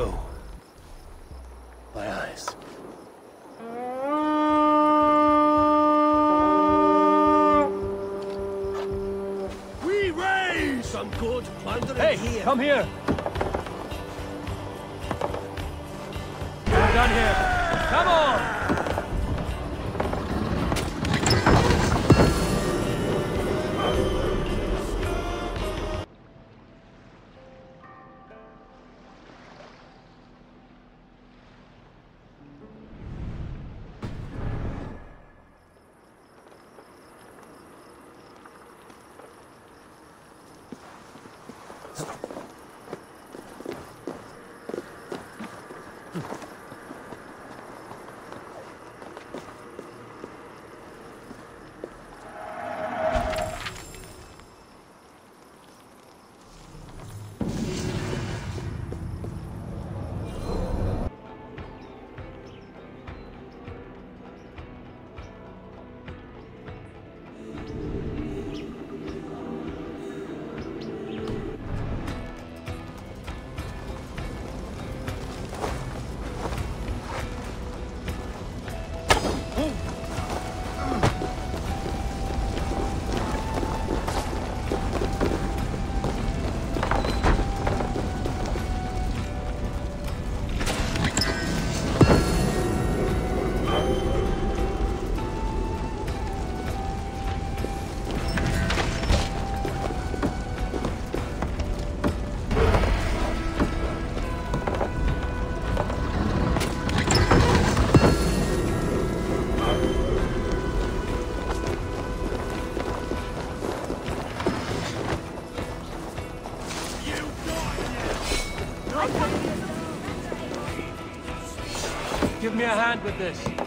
Oh. My eyes. We raise! Some good plunder Hey, here. come here! with this.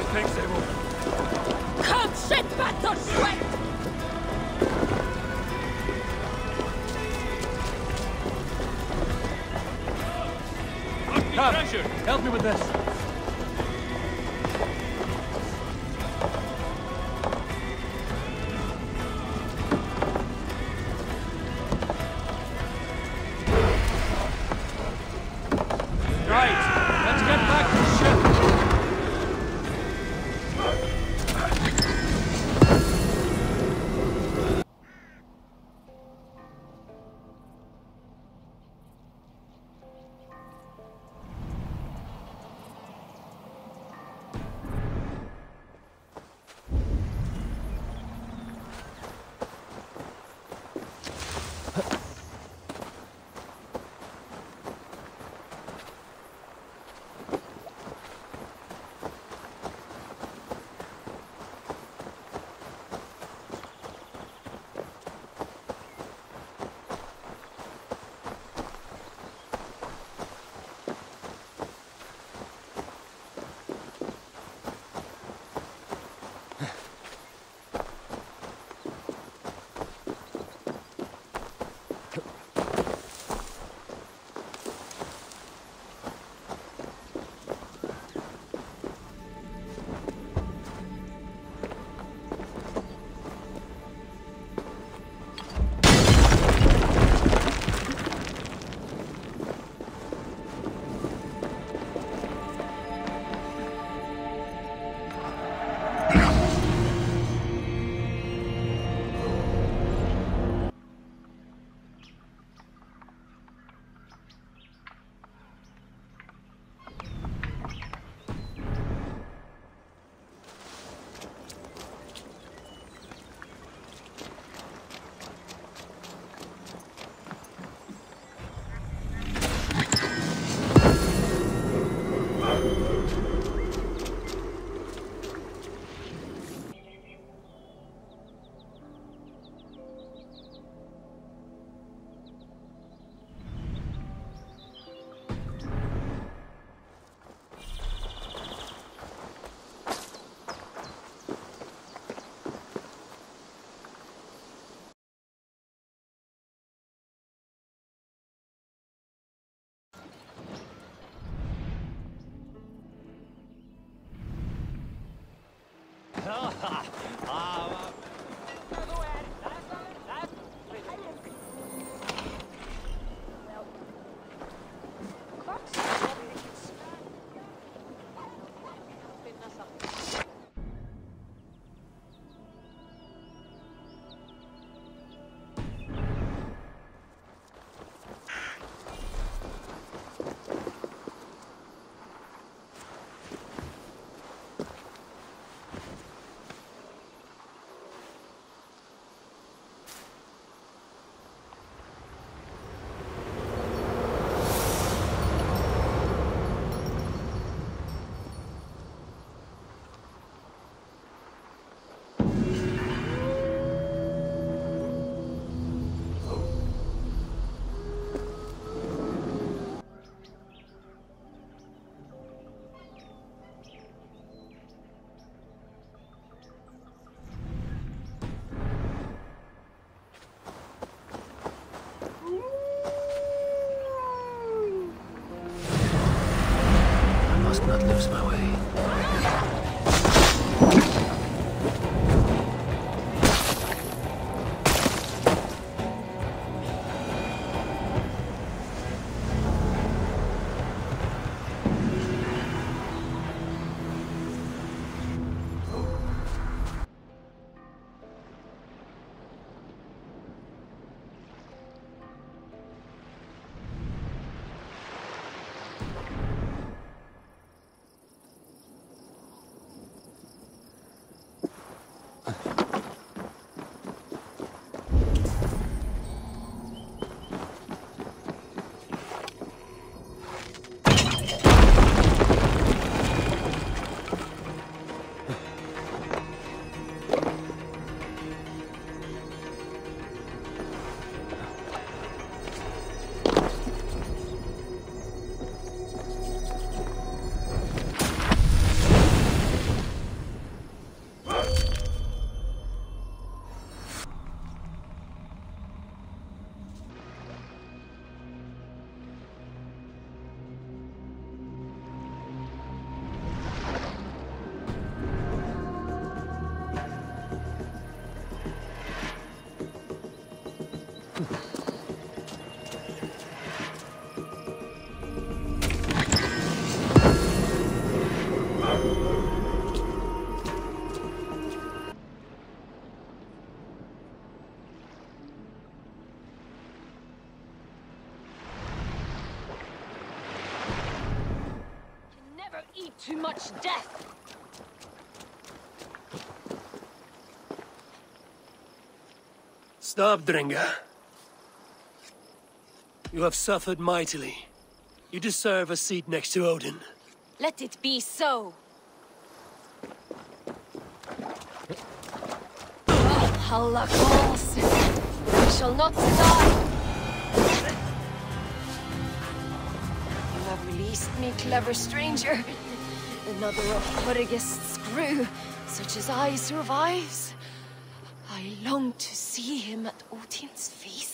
I think they will. Can't shit battle sweat! Help me with this. Much death! Stop, Drengr. You have suffered mightily. You deserve a seat next to Odin. Let it be so. Calls. I shall not die. You have released me, clever stranger. Another of Horgest's crew, such as I, survives. I long to see him at Odin's feast.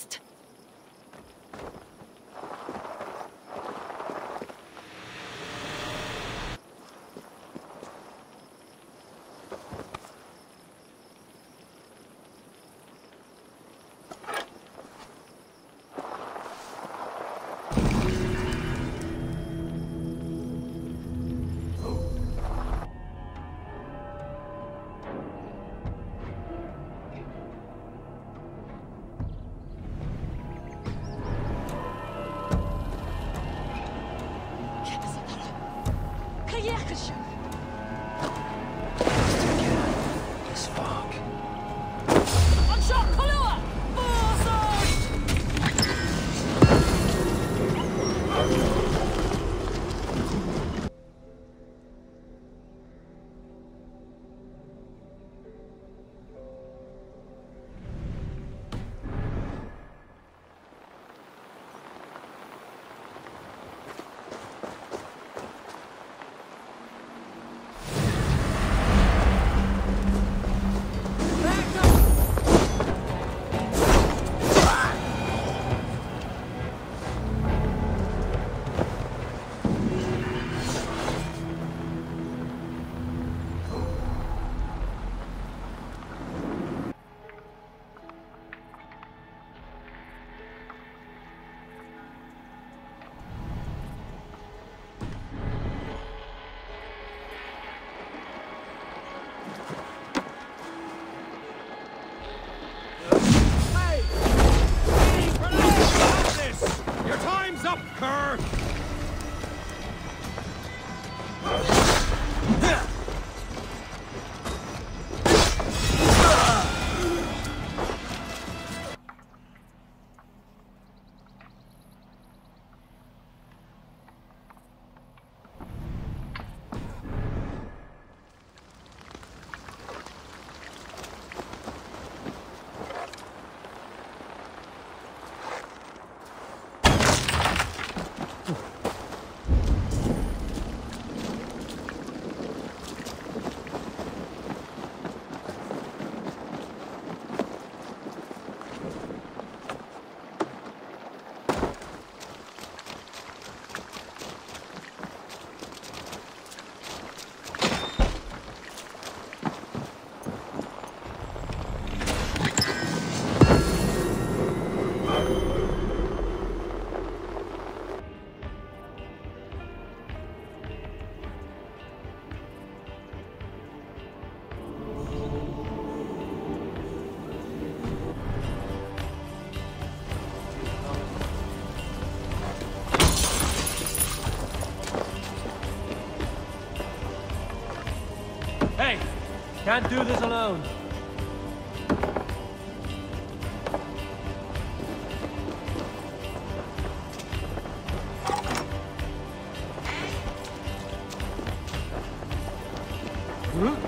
Can't do this alone. Treasure,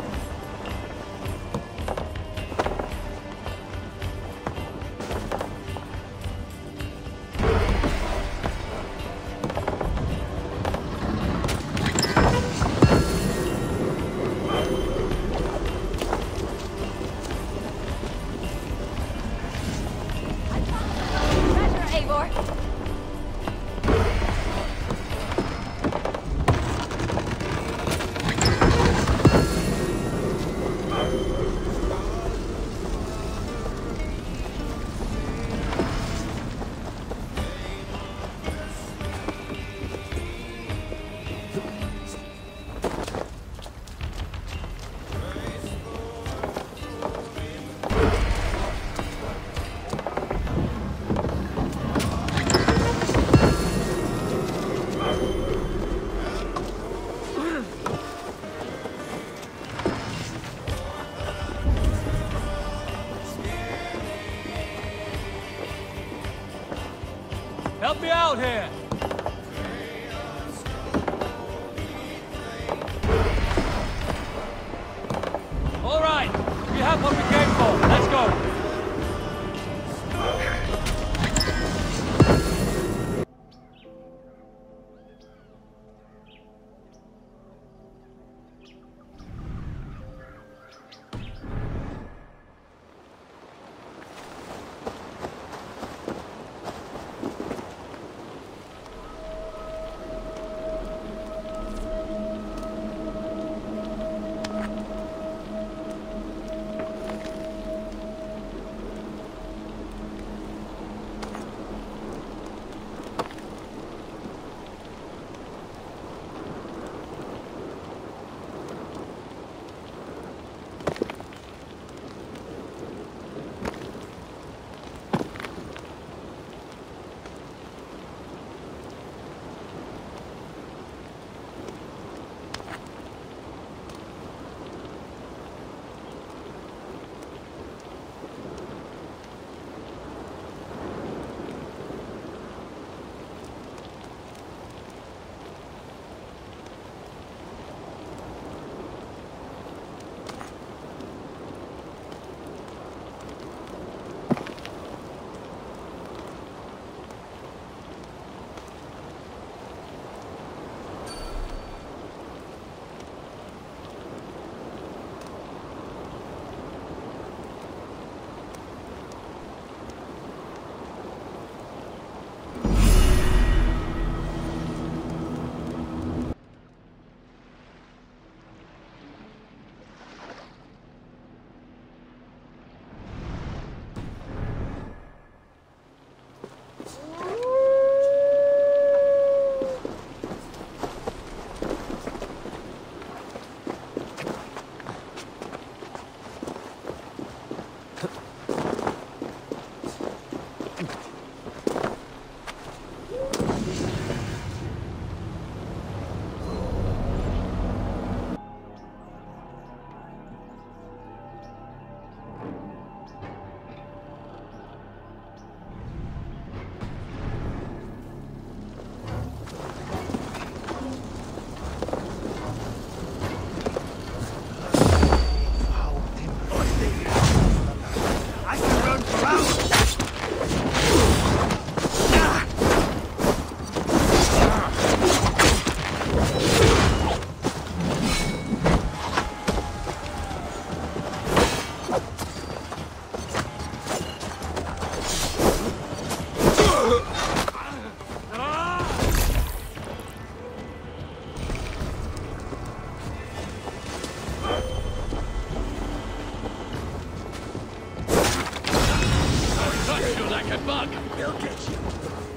That's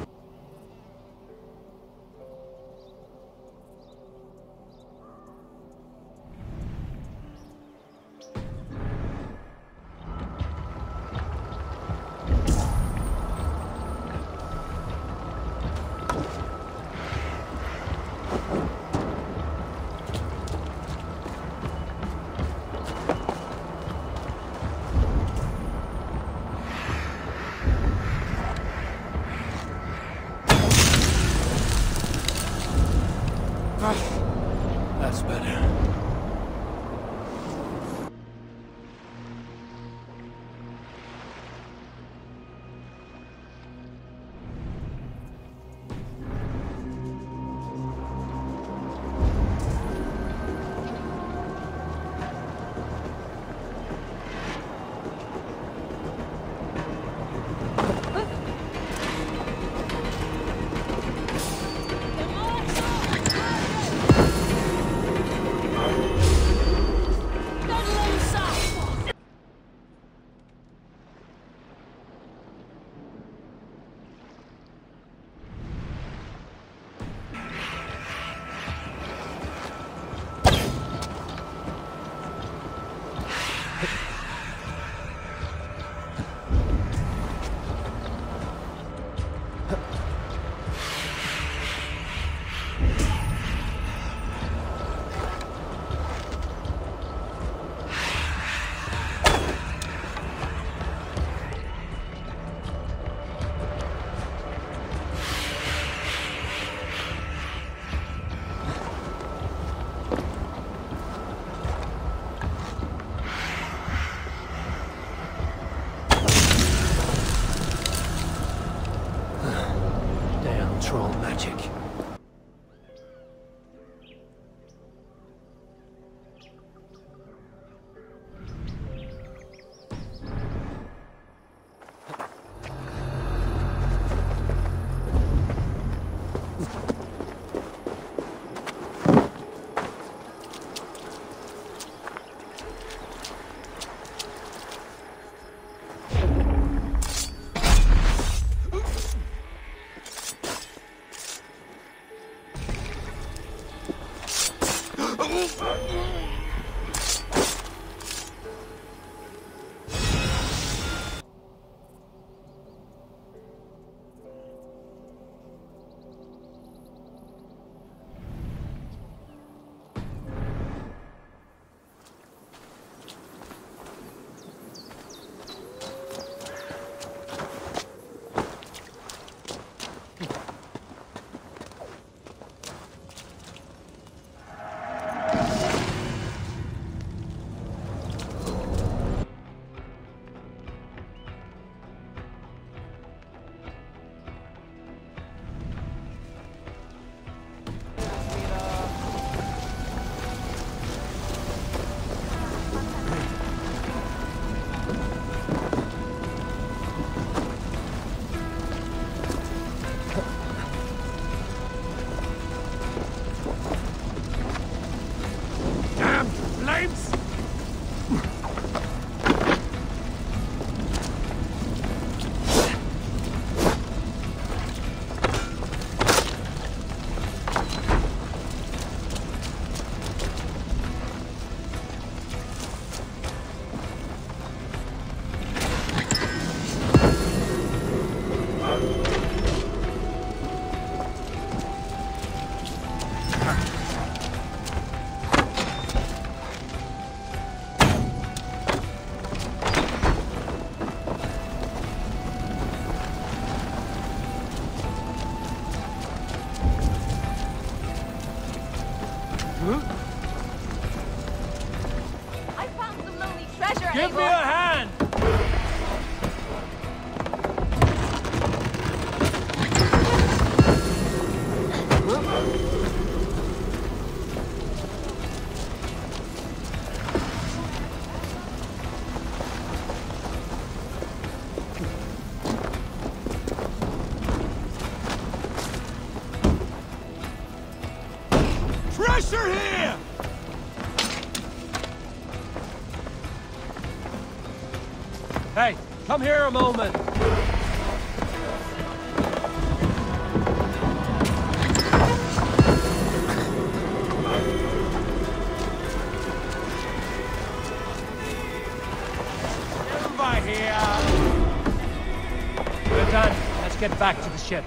Oh, my God. I found some lonely treasure, Give me a hand! Come here a moment. Here! We're done. Let's get back to the ship.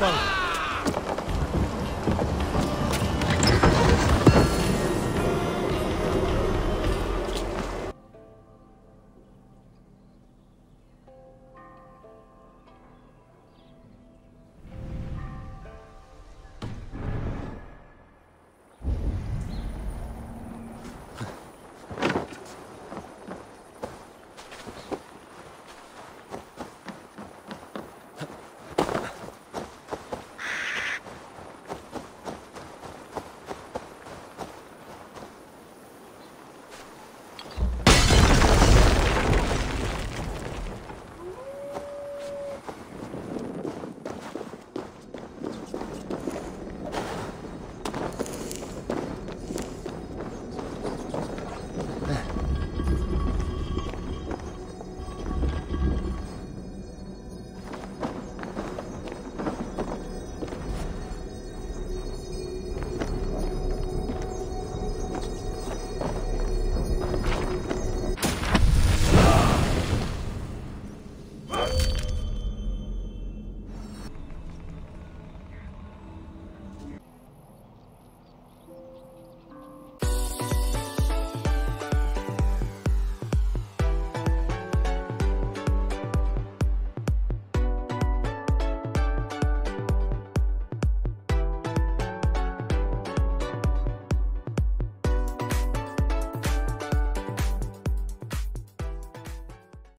Good haul. Let's go.